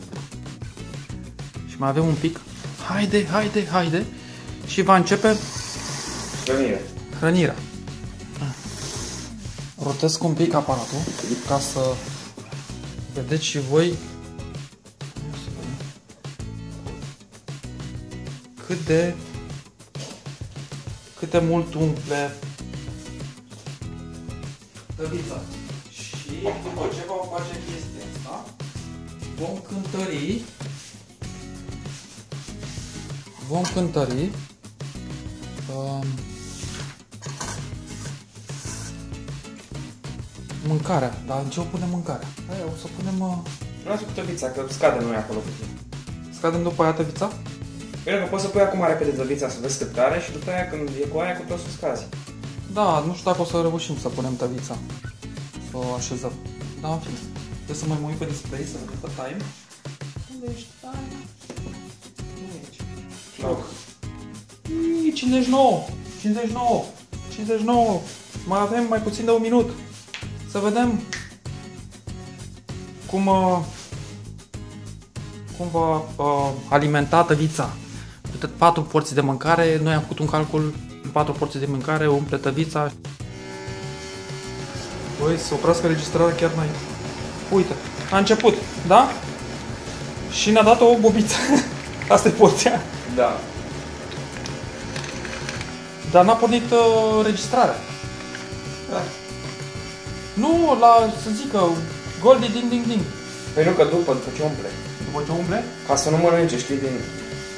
Și mai avem un pic. Haide, haide, haide. Și va începe Hrănire. hrănirea. Rotesc un pic aparatul ca să vedeți și voi cât de cât de mult umple tăvița. Și după ce vom face chestia asta, vom cântări vom cântări um, mâncarea, dar în ce o punem mâncarea? Aia, o să punem... Uh, Lasă cu tăvița, că scade noi acolo puțin. scadem după aia tăvița? Bine că poți să pui acum repede tăvița să vezi cât are și după aia când e cu aia cu tot să scazi. Da, nu știu dacă o să reușim să punem tăvița. Să o așezăm. Da, în fine. Trebuie să mă mai uit pe display, să vedem pe time. Unde ești time? Nu e aici. Loc. Ii, 59! 59! 59! Mai avem mai puțin de un minut. Să vedem cum, uh, cum va uh, alimenta tăvița. Câte 4 porții de mâncare, noi am făcut un calcul, 4 porții de mâncare, umple tăvița. Băi, să oprească registrarea chiar înainte. Uite, a început, da? Și ne-a dat o bobiță. Asta e porția. Da. Dar n-a pornit uh, registrarea. da. Nu, la, să zic că, Goldie ding ding ding. Păi nu că după, după ce umple. După ce umple? Ca să nu mănânce, știi, din...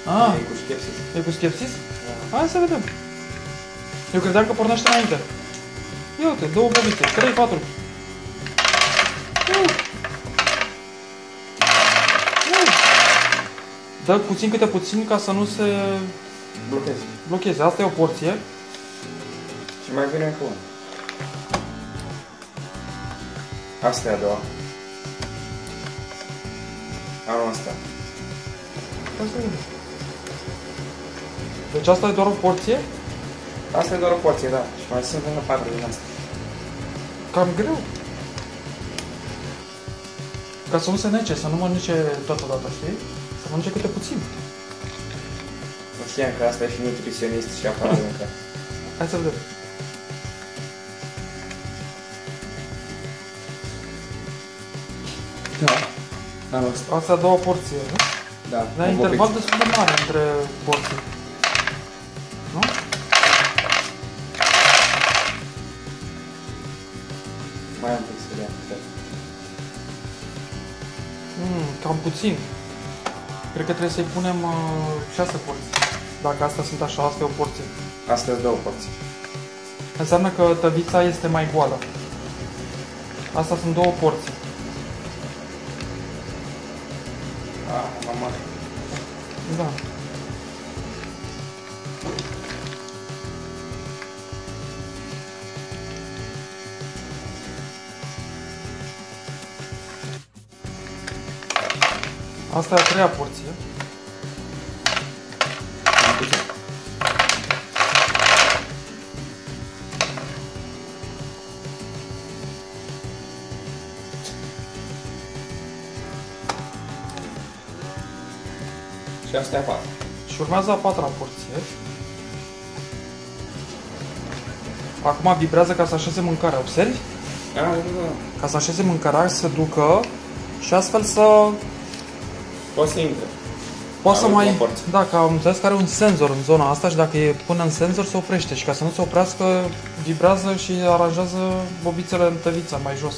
Ah, E cu skepsis. e cu skepsis? Hai să vedem. Eu credeam că pornește înainte. Ia uite, două bobițe, trei, patru. Dă puțin câte puțin ca să nu se Blochezi. blocheze. Asta e o porție. Și mai vine încă una. Asta e a doua. Anul asta. Asta e. Deci asta e doar o porție? Asta e doar o porție, da. Și mai sunt încă patru din asta. Cam greu. Ca să nu se nece, să nu mănânce totodată, știi? Să mănânce câte puțin. Nu știam că asta e și nutriționist și afară de mâncare. Hai să vedem. Da. Anul ăsta. Asta e a doua porție, nu? Da. Dar un interval bobiț. destul de mare între porții. Nu? Mai am pic să vedem. Mm, cam puțin. Cred că trebuie să-i punem uh, 6 porții. Dacă astea sunt așa, asta e o porție. Asta e două porții. Înseamnă că tăvița este mai goală. Asta sunt două porții. Ah, mama. Da. Asta e a treia porție. Urmează a patra porție. Acum vibrează ca să așeze mâncarea, observi? Da, da, da. Ca să așeze mâncarea, să ducă și astfel să Poți să intre. Poate să Are mai... ultima porție. Da, că am înțeles că are un senzor în zona asta și dacă e până în senzor se oprește și ca să nu se oprească vibrează și aranjează bobițele în tăvița mai jos.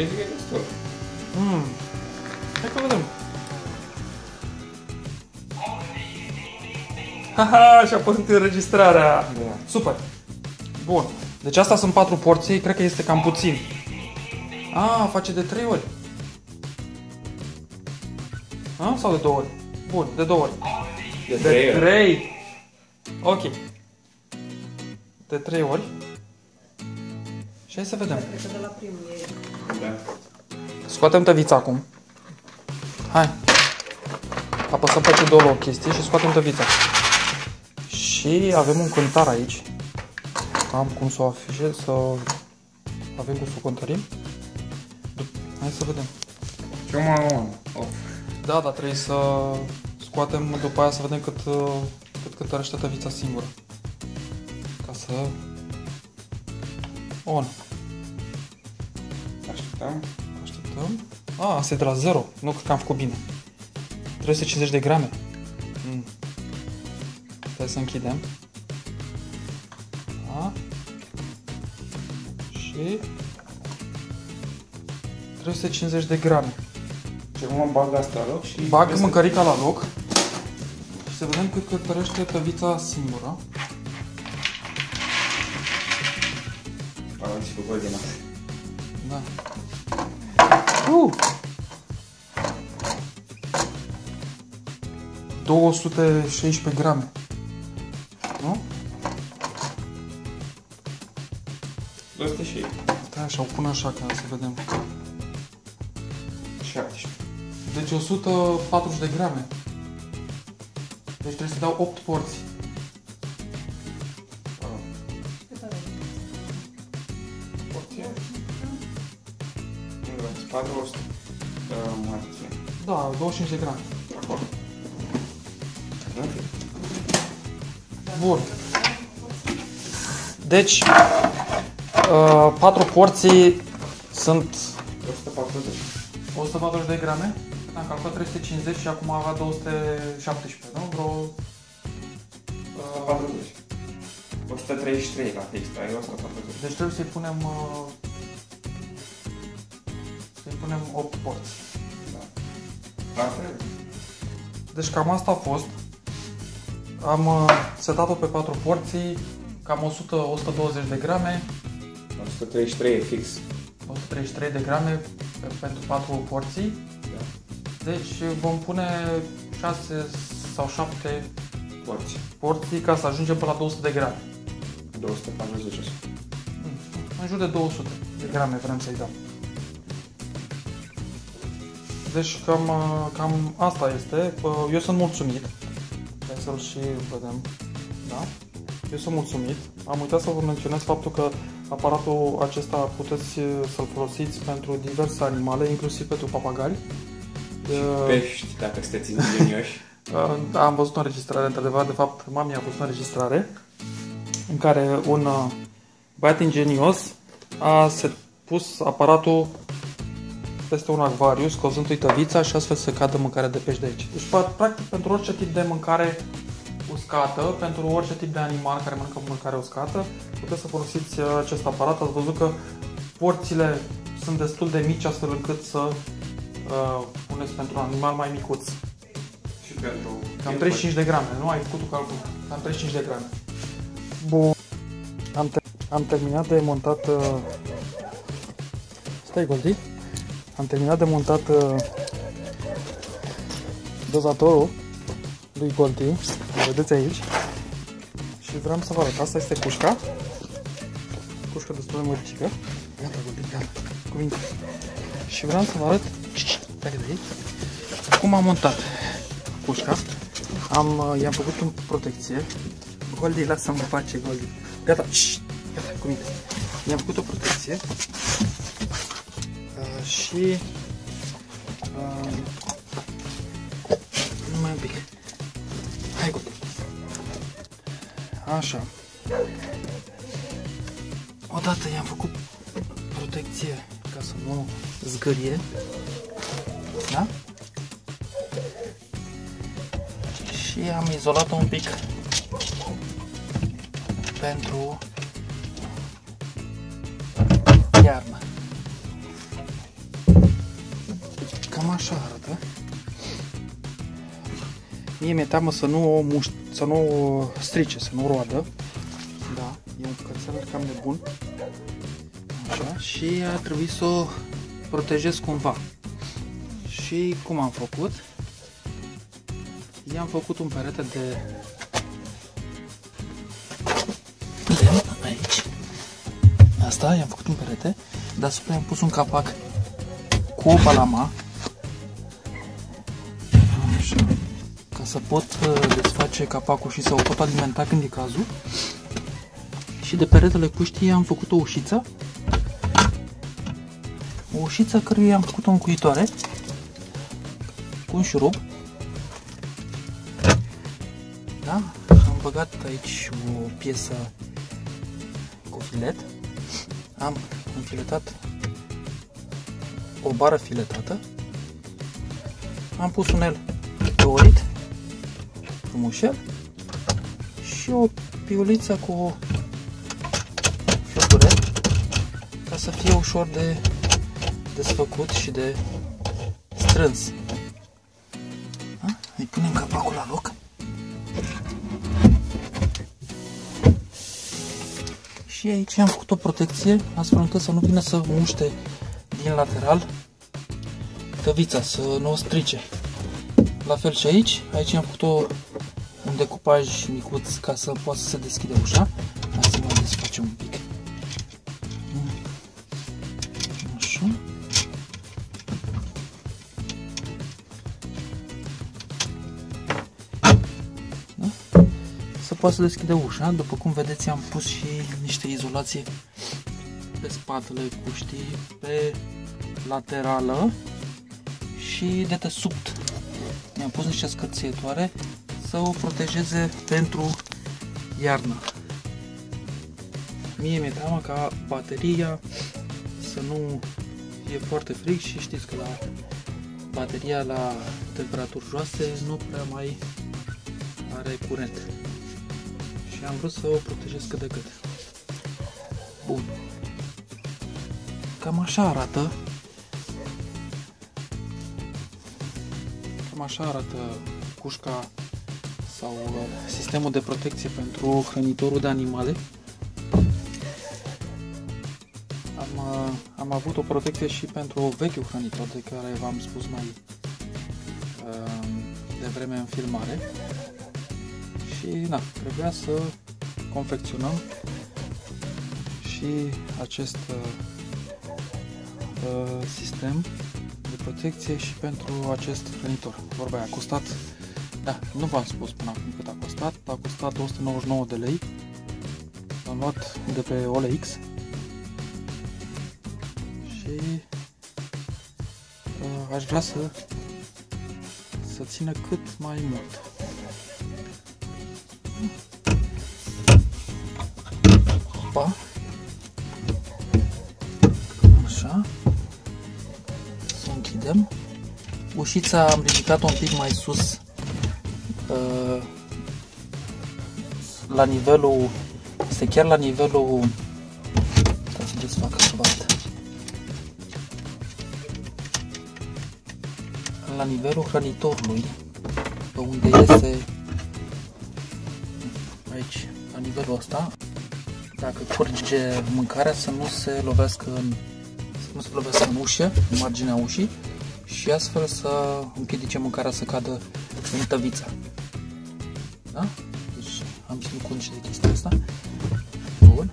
Eu zic că e destul. Mm. Hai că vedem. Haha, și-a pornit înregistrarea. Da. Super. Bun. Deci asta sunt patru porții, cred că este cam puțin. A, face de trei ori. A, sau de două ori? Bun, de două ori. De De trei ori. trei. Ok. De trei ori. Și hai să vedem. Cred că de la primul e... Da. Scoatem tăvița acum. Hai. Apăsăm pe cele două chestii și scoatem tăvița. Și avem un cântar aici. Am cum să o afișez, să avem cum să o cântărim. Dup- Hai să vedem. Și eu mă am off. Da, dar trebuie să scoatem după aia să vedem cât, uh, cât cântărește tăvița singură. Ca să... On. Așteptăm. Așteptăm. A, asta e de la 0. Nu cred că am făcut bine. 350 de grame. Mm. Stai să închidem. Da. Și... 350 de grame. Și acum bag asta la loc și... Bag peste- mâncărica la loc. Și să vedem cât cântărește tăvița singură. Am și cu voi din asta. Da. Uh! 216 grame. Nu? 200 și Stai așa, o pun așa ca să vedem. 17. Deci 140 de grame. Deci trebuie să dau 8 porții. Porție. Nu vreau, 400. Uh, mai puțin. Da, 25 de grame. Acolo. Nu? Bun. Deci, uh, 4 porții sunt 140. 140 de grame. Am calculat 350 și acum avea 217, nu? Vreo 140. 133 la fix, dar eu asta am văzut. Deci trebuie să-i punem... uh, Să-i punem 8 porți. Da. Altfel, Deci cam asta a fost. Am uh, setat-o pe 4 porții, cam 100-120 de grame, 133 e fix. 133 de grame pe- pentru 4 porții. Da. Deci vom pune 6 sau 7 Porți. porții ca să ajungem până la 200 de grame. 240 așa. Mm, În jur de 200 de grame vrem să-i dăm. Deci cam, uh, cam asta este. Uh, Eu sunt mulțumit. Hai să-l și vedem. Da? Eu sunt mulțumit. Am uitat să vă menționez faptul că aparatul acesta puteți uh, să-l folosiți pentru diverse animale, inclusiv pentru papagali. Uh, Pești, dacă sunteți ingenioși. Uh, Da, am văzut o înregistrare, într-adevăr, de fapt, mami a văzut o înregistrare în care un uh, băiat ingenios a se pus aparatul peste un acvariu, scozând-i tăvița și astfel să cadă mâncarea de pești de aici. Deci, pa- practic, pentru orice tip de mâncare uscată, pentru orice tip de animal care mănâncă mâncare uscată, puteți să folosiți uh, acest aparat. Ați văzut că porțiile sunt destul de mici, astfel încât să uh, puneți pentru un animal mai micuț. și pentru... Cam 35 de grame, nu? Ai făcut tu calcul. Cam 35 de grame. Bun. Am, ter- am terminat de montat... Uh... Stai, Goldi. Am terminat de montat uh... dozatorul lui Goldi. Îl vedeți aici. Și vreau să vă arăt. Asta este cușca. Cușca destul de măricică. Gata, Goldi, gata. Cuvinte. Și vreau să vă arăt... Stai de aici. Cum am montat cușca. Am, uh, i-am făcut în protecție. Goldi, lasă-mă în pace, Goldi. Gata, șșt, gata, cu mine. I-am făcut o protecție. Uh, și... Uh, numai un pic. Hai, Goldi. Așa. Odată i-am făcut protecție ca să nu zgârie. Da? și am izolat-o un pic pentru iarnă. Cam așa arată. Mie mi-e teamă să nu o muș- să nu o strice, să nu o roadă. Da, e un cățel cam nebun. Așa, și a trebuit să o protejez cumva. Și cum am făcut? I-am făcut un perete de Asta, i-am făcut un perete. Deasupra i-am pus un capac cu o balama. Așa. Ca să pot uh, desface capacul și să o pot alimenta când e cazul. Și de peretele cuștii am făcut o ușiță. O ușiță căruia i-am făcut o încuitoare cu un șurub. Da? Am băgat aici o piesă cu filet. Am înfiletat o bară filetată. Am pus un el dorit, frumușel și o piuliță cu flăcure ca să fie ușor de desfăcut și de strâns. Aici am făcut o protecție astfel încât să nu vină să muște din lateral tăvița, să nu o strice. La fel și aici, aici am făcut o, un decupaj micuț ca să poată să se deschide ușa. Hai să mai desfacem un pic. Așa. Da? Să poată să deschide ușa. După cum vedeți am pus și niște izolație pe spatele cuștii, pe laterală și de desubt. Mi-am pus niște scârțietoare să o protejeze pentru iarnă. Mie mi-e teamă ca bateria să nu fie foarte frig și știți că la bateria la temperaturi joase nu prea mai are curent. Și și am vrut să o protejez cât de cât. Bun. Cam așa arată. Cam așa arată cușca sau uh, sistemul de protecție pentru hrănitorul de animale. Am, uh, am avut o protecție și pentru vechiul hrănitor de care v-am spus mai uh, devreme în filmare. Și na, trebuia să confecționăm și acest uh, sistem de protecție și pentru acest hrănitor. Vorba aia a costat, da, nu v-am spus până acum cât a costat, a costat 299 de lei. L-am luat de pe OLX și uh, aș vrea să să țină cât mai mult. Opa. Ușița am ridicat-o un pic mai sus uh, la nivelul este chiar la nivelul stați să desfac câteva la nivelul hrănitorului pe unde este aici, la nivelul ăsta dacă curge mâncarea să nu se lovească în, să nu se lovească în ușă, în marginea ușii și astfel să împiedice mâncarea să cadă în tăvița. Da? Deci am ținut cont și de chestia asta. Bun.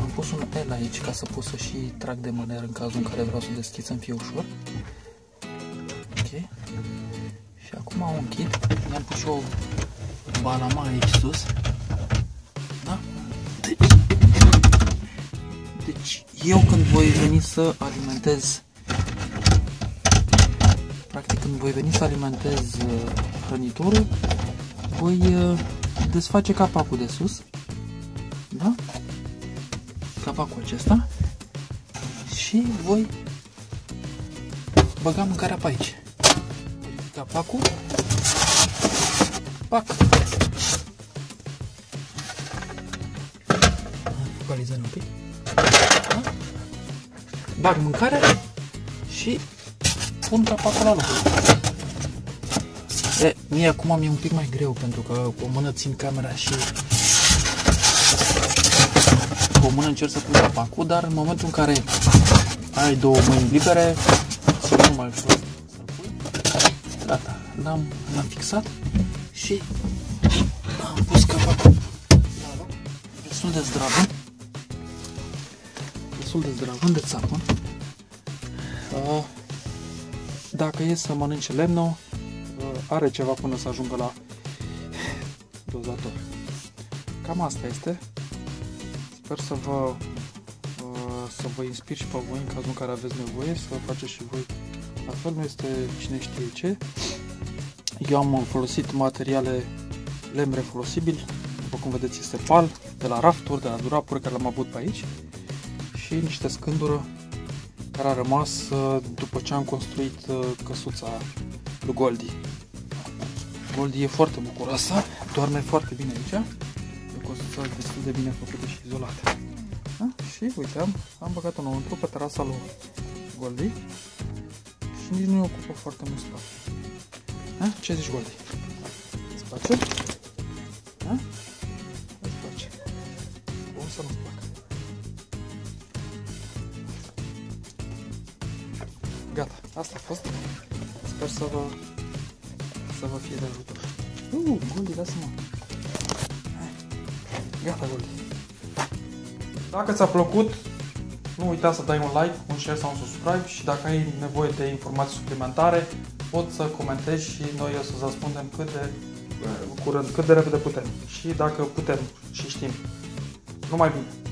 Am pus un L aici ca să pot să și trag de mâner în cazul în care vreau să deschid să-mi fie ușor. Ok. Și acum o închid. Mi-am pus și o balama aici sus. Da? Deci, deci eu când voi veni să alimentez practic când voi veni să alimentez uh, hrănitorul voi uh, desface capacul de sus da? capacul acesta și voi băga mâncarea pe aici capacul pac focalizăm un pic da? bag mâncarea și pun capacul la loc E, mie acum mi-e un pic mai greu pentru că cu o mână țin camera și cu o mână încerc să pun capacul, dar în momentul în care ai două mâini libere, să nu mai ușor să-l pui. Gata, l-am, l-am fixat și am pus capacul la loc. Destul de zdravă. Destul de zdravă, de țapă. Uh, dacă e să mănânce lemnul, are ceva până să ajungă la dozator. Cam asta este. Sper să vă să vă inspir și pe voi în cazul în care aveți nevoie, să faceți și voi la fel, nu este cine știe ce. Eu am folosit materiale lemn refolosibil, după cum vedeți este pal, de la rafturi, de la durapuri care l-am avut pe aici și niște scândură care a rămas după ce am construit căsuța lui Goldie. Goldie e foarte bucuroasă, doarme foarte bine aici. E o căsuță destul de bine făcută și izolată. Da? Și uite, am, am băgat-o înăuntru pe terasa lui Goldie și nici nu ocupă foarte mult spațiu. Da? Ce zici, Goldie? Spațiu? Să vă să vă fie de ajutor. Uh, Goldie, lasă-mă. Gata, Goldie. Dacă ți-a plăcut, nu uita să dai un like, un share sau un subscribe și dacă ai nevoie de informații suplimentare, poți să comentezi și noi o să-ți răspundem cât de curând, cât de repede putem. Și dacă putem și știm. Numai bine!